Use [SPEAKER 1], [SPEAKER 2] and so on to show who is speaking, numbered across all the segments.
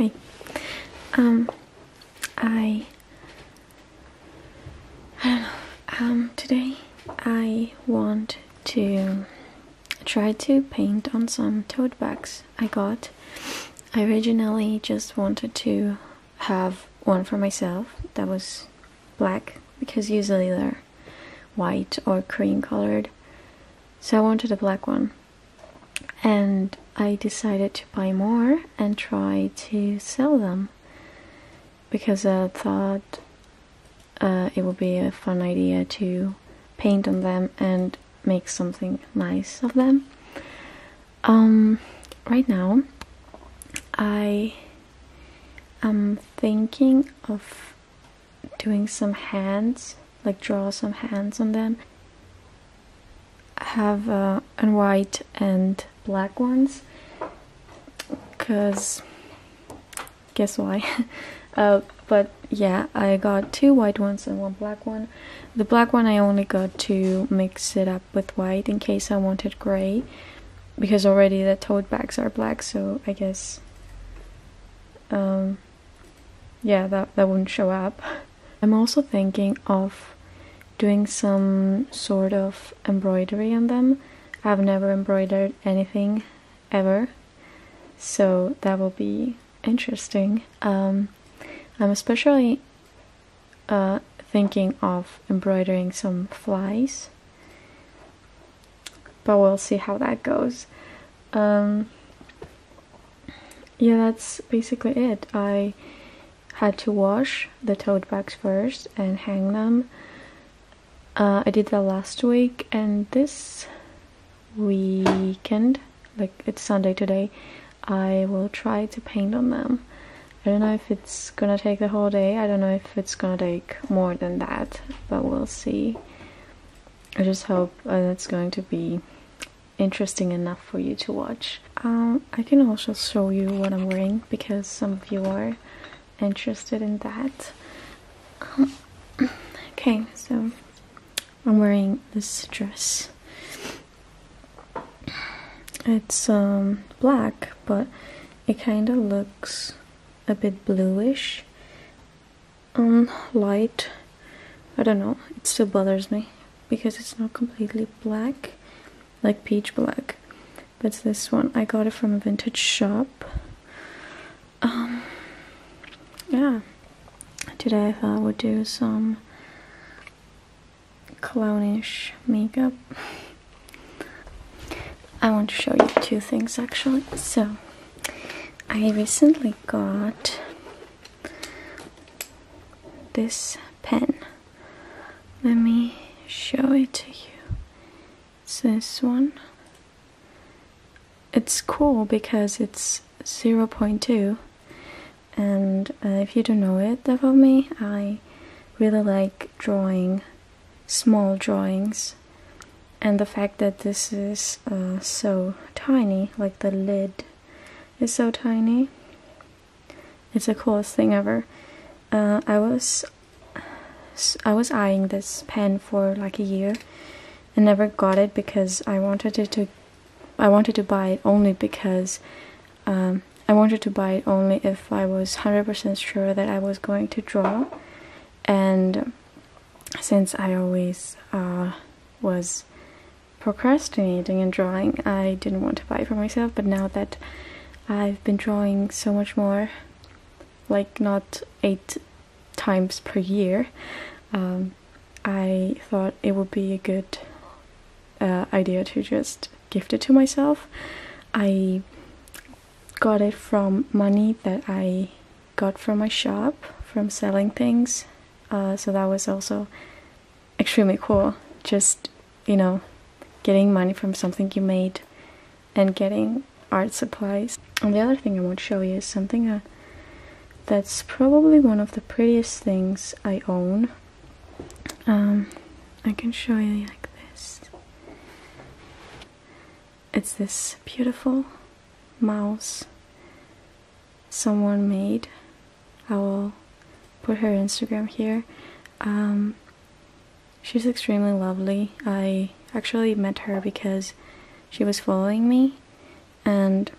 [SPEAKER 1] Hi. Um, I. I don't know. Um, today I want to try to paint on some tote bags I got. I originally just wanted to have one for myself that was black because usually they're white or cream colored. So I wanted a black one. And I decided to buy more and try to sell them because I thought uh, it would be a fun idea to paint on them and make something nice of them. Um, right now, I am thinking of doing some hands, like draw some hands on them. I have uh, and white and black ones, cause guess why? uh, but yeah, I got two white ones and one black one. The black one I only got to mix it up with white in case I wanted gray, because already the tote bags are black, so I guess um, yeah, that, that wouldn't show up. I'm also thinking of doing some sort of embroidery on them. I've never embroidered anything ever, so that will be interesting. Um, I'm especially uh, thinking of embroidering some flies, but we'll see how that goes. Um, yeah, that's basically it. I had to wash the tote bags first and hang them. Uh, I did that last week, and this weekend, like it's Sunday today, I will try to paint on them. I don't know if it's gonna take the whole day, I don't know if it's gonna take more than that, but we'll see. I just hope uh, it's going to be interesting enough for you to watch. Um, I can also show you what I'm wearing because some of you are interested in that. Um, okay, so I'm wearing this dress. It's um, black, but it kind of looks a bit bluish. Um, light. I don't know. It still bothers me because it's not completely black like peach black but this one I got it from a vintage shop um yeah today I thought I would do some clownish makeup I want to show you two things actually. So I recently got this pen. Let me show it to you. It's this one. It's cool because it's 0.2 and uh, if you don't know it about me, I really like drawing small drawings and the fact that this is uh, so tiny, like the lid is so tiny, it's the coolest thing ever. Uh, I was I was eyeing this pen for like a year and never got it because I wanted it to I wanted to buy it only because um, I wanted to buy it only if I was 100% sure that I was going to draw and since I always uh, was procrastinating and drawing I didn't want to buy for myself but now that I've been drawing so much more like not eight times per year um, I thought it would be a good uh, idea to just gift it to myself. I got it from money that I got from my shop from selling things. Uh, so that was also extremely cool. Just, you know, getting money from something you made and getting art supplies. And the other thing I want to show you is something uh, that's probably one of the prettiest things I own. Um, I can show you like this. It's this beautiful mouse someone made. I will put her Instagram here. Um, she's extremely lovely. I actually met her because she was following me and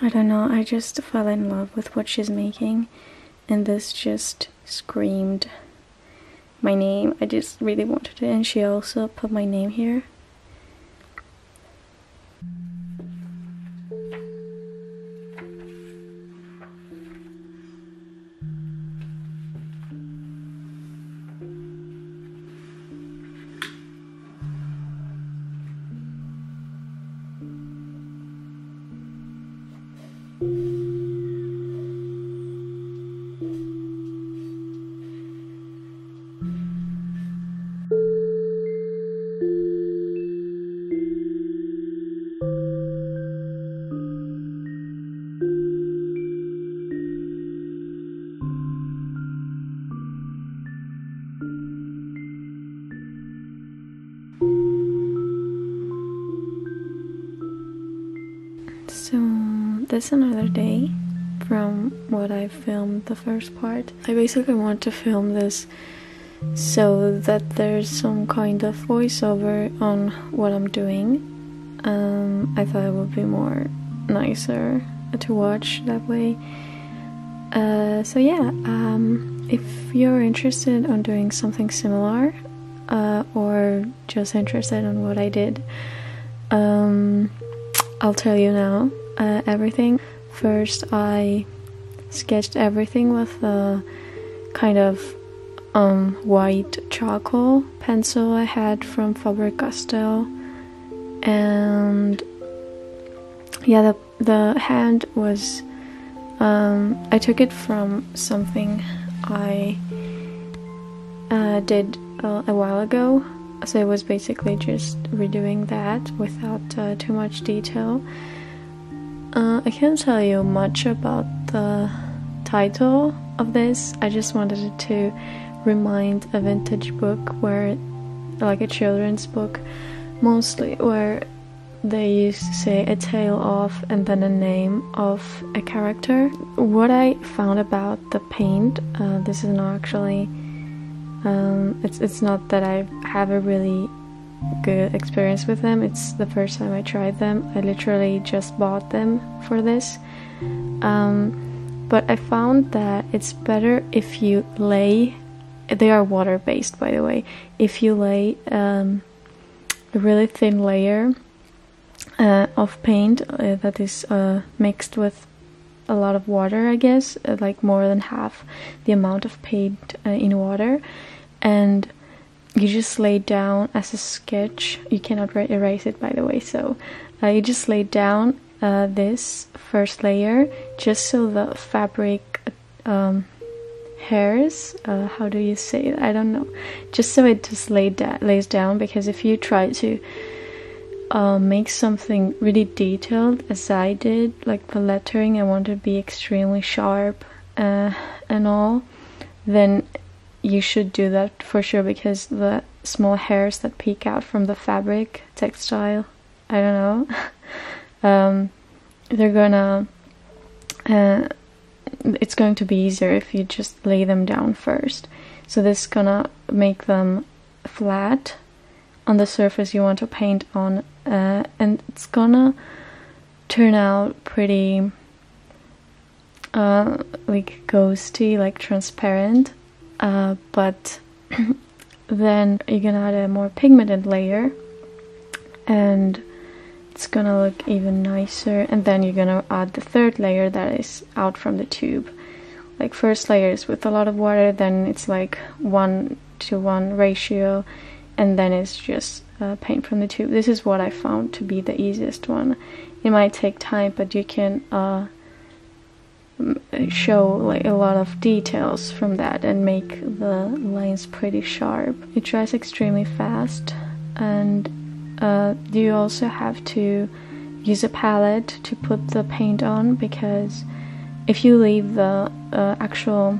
[SPEAKER 1] I don't know, I just fell in love with what she's making, and this just screamed my name. I just really wanted it, and she also put my name here. This another day from what I filmed the first part. I basically want to film this so that there's some kind of voiceover on what I'm doing. Um, I thought it would be more nicer to watch that way. Uh, so yeah, um, if you're interested on doing something similar, uh, or just interested in what I did, um, I'll tell you now uh, everything. First, I sketched everything with a kind of um, white charcoal pencil I had from Faber Castell, and yeah, the the hand was. Um, I took it from something I uh, did uh, a while ago so it was basically just redoing that without uh, too much detail. Uh, I can't tell you much about the title of this. I just wanted to remind a vintage book where, like a children's book, mostly where they used to say a tale of and then a name of a character. What I found about the paint, uh, this is not actually um, it's it's not that I have a really good experience with them. It's the first time I tried them. I literally just bought them for this. Um, but I found that it's better if you lay. They are water based, by the way. If you lay um, a really thin layer uh, of paint uh, that is uh, mixed with a lot of water, I guess, uh, like more than half the amount of paint uh, in water, and you just lay down as a sketch. You cannot erase it, by the way. So uh, you just lay down uh, this first layer just so the fabric um, hairs. Uh, how do you say it? I don't know. Just so it just lay da- lays down because if you try to uh, make something really detailed as I did, like the lettering, I want to be extremely sharp uh, and all, then you should do that for sure because the small hairs that peek out from the fabric textile i don't know. Um, they're gonna uh, it's going to be easier if you just lay them down first. So this is gonna make them flat on the surface you want to paint on uh, and it's gonna turn out pretty uh, like ghosty like transparent uh, but then you're gonna add a more pigmented layer and it's gonna look even nicer. And then you're gonna add the third layer that is out from the tube. Like first layer is with a lot of water then it's like one to one ratio and then it's just uh, paint from the tube. This is what I found to be the easiest one. It might take time but you can uh, show like a lot of details from that and make the lines pretty sharp. It dries extremely fast and uh, you also have to use a palette to put the paint on because if you leave the uh, actual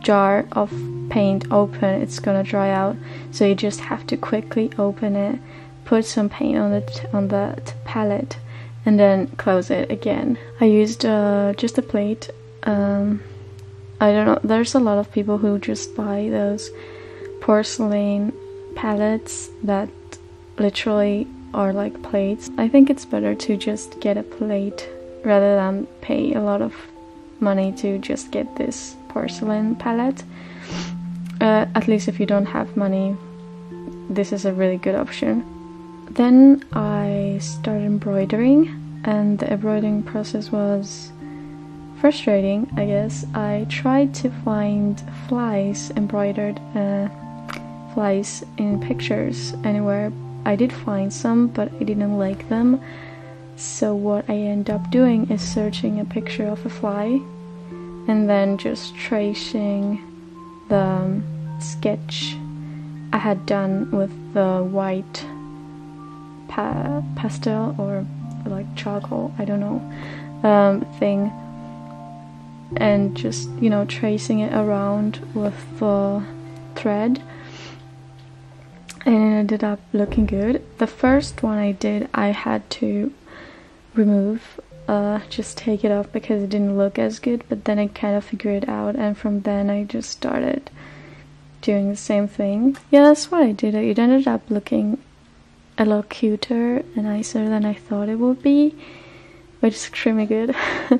[SPEAKER 1] jar of paint open it's gonna dry out so you just have to quickly open it put some paint on the on the palette and then close it again. I used uh, just a plate. Um, I don't know, there's a lot of people who just buy those porcelain palettes that literally are like plates. I think it's better to just get a plate rather than pay a lot of money to just get this porcelain palette. Uh, at least if you don't have money, this is a really good option. Then I started embroidering, and the embroidering process was frustrating, I guess. I tried to find flies embroidered uh, flies in pictures anywhere. I did find some, but I didn't like them. So what I end up doing is searching a picture of a fly and then just tracing the um, sketch I had done with the white pa pastel or like charcoal, I don't know, um, thing, and just you know tracing it around with the thread. And it ended up looking good. The first one I did, I had to remove uh, just take it off because it didn't look as good but then I kind of figured it out and from then I just started doing the same thing yeah that's what I did it ended up looking a lot cuter and nicer than I thought it would be which is extremely good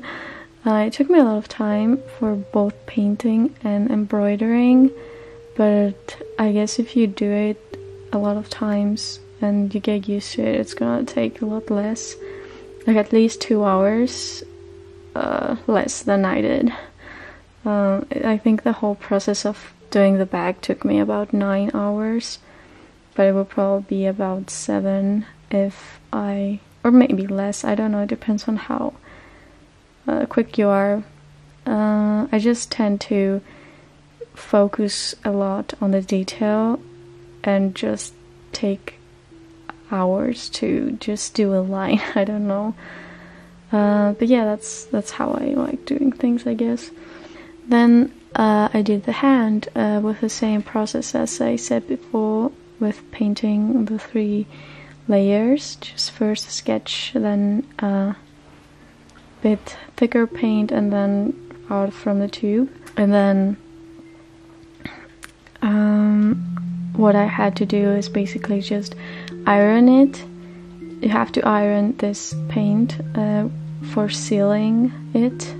[SPEAKER 1] uh, it took me a lot of time for both painting and embroidering but I guess if you do it a lot of times and you get used to it it's gonna take a lot less like at least two hours uh, less than I did. Um, I think the whole process of doing the bag took me about nine hours, but it will probably be about seven if I, or maybe less. I don't know. It depends on how uh, quick you are. Uh, I just tend to focus a lot on the detail and just take hours to just do a line. I don't know. Uh, but yeah, that's that's how I like doing things, I guess. Then uh, I did the hand uh, with the same process as I said before, with painting the three layers. Just first sketch, then a bit thicker paint, and then out from the tube, and then um, what I had to do is basically just iron it. You have to iron this paint uh, for sealing it.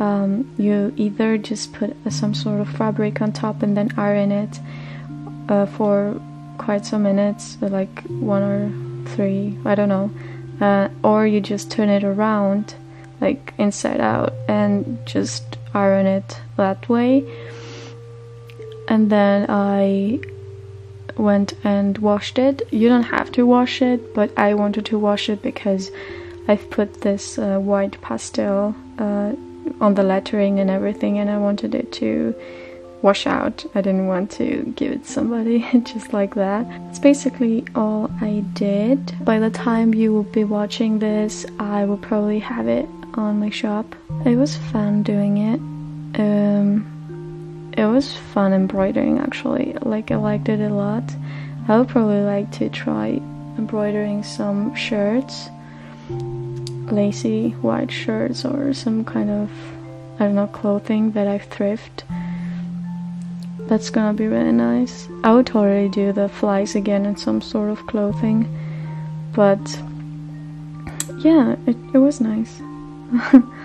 [SPEAKER 1] Um, you either just put some sort of fabric on top and then iron it uh, for quite some minutes, like one or three, I don't know. Uh, or you just turn it around, like inside out, and just iron it that way. And then I went and washed it. You don't have to wash it, but I wanted to wash it because I've put this uh, white pastel uh, on the lettering and everything, and I wanted it to wash out. I didn't want to give it somebody just like that. It's basically all I did. By the time you will be watching this, I will probably have it on my shop. It was fun doing it. Um, it was fun embroidering actually. Like I liked it a lot. I would probably like to try embroidering some shirts, lacy white shirts, or some kind of I don't know clothing that I've thrifted. That's gonna be really nice. I would totally do the flies again in some sort of clothing, but yeah, it, it was nice.